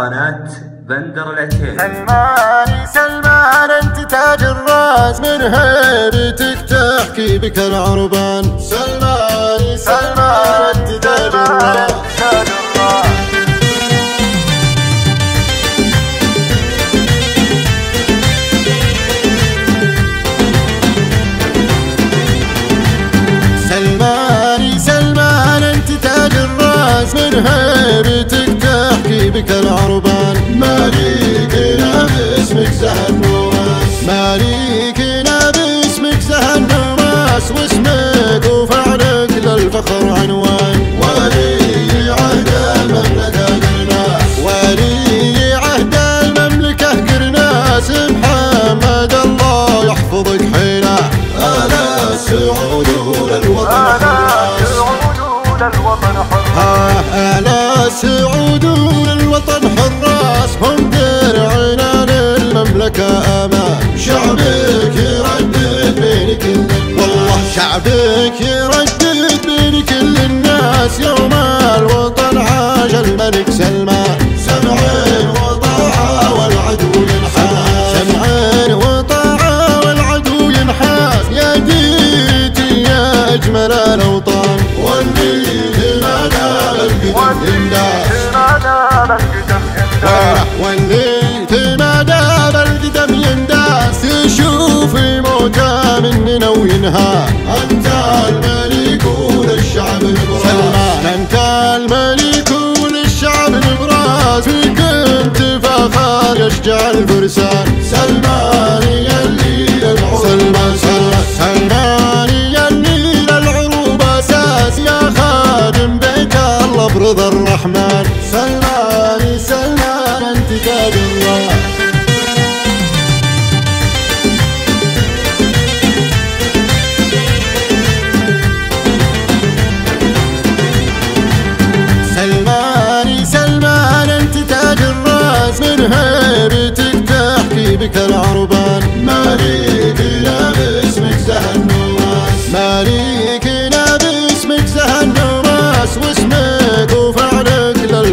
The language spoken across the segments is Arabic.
قناة بندر العتيبي سلماني سلمان أنت تاج الراس. من هيبتك تحكي بك العربان. سلمان سلمان أنت تاج الراس. من مالكنا باسمك نواس باسمك نواس واسمك وفعلك للفخر عنوان ولي عهد المملكة قرناس ولي عهد المملكة قرناس محمد الله يحفظك حينا أنا سعود للوطن شعبك يردد بين كل الناس يوم الوطن عاش الملك سلمان. سمعين وطاعة والعدو ينحاس. سمعين وطاعة والعدو ينحاس. يا ديتي يا أجمل الأوطان. واللي ما نال القدم ينداس واللي ما دام القدم ينداس تشوف موته مننا وينهى يشجع الفرسان. سلمان يلي سلمان سلمان. سلمان يلي للعروب أساس يا خادم بيت الله برضا الرحمن. سلمان سلمان أنت تاج الله.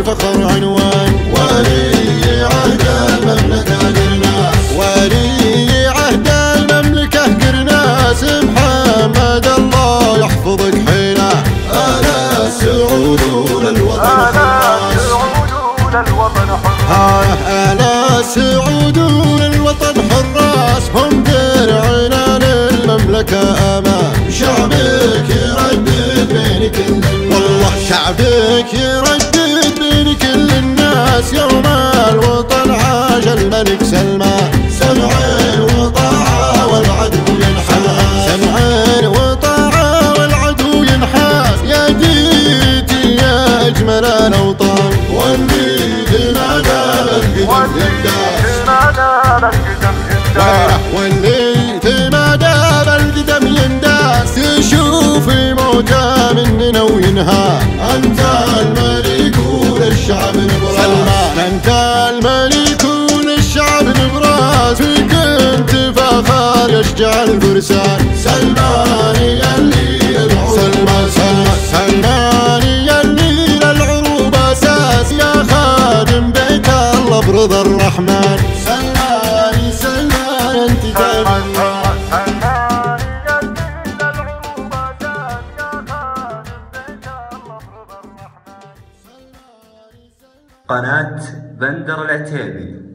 للفخر عنوان. ولي عهد المملكة قرناس ولي عهد المملكة قرناس محمد الله يحفظك حينا أنا سعود للوطن حراس أنا سعود للوطن حراس هم درعنا للمملكة أمان. شعبك يردد بين كل والله شعبك يردد الملك سلمان سمعين وطاعة والعدو ينحاس سمعين وطاعة والعدو ينحاس يا ديتي يا أجمل الأوطان. واللي ما دام القدم ينداس واللي ما دام القدم ينداس تشوف موته مننا وينهى أنت الملك الفرسان. سلمان يلي سلمان سلمان يلي للعروب أساس يا خادم بيت الله برضا الرحمن. سلمان سلمان انت الله قناة بندر العتيبي.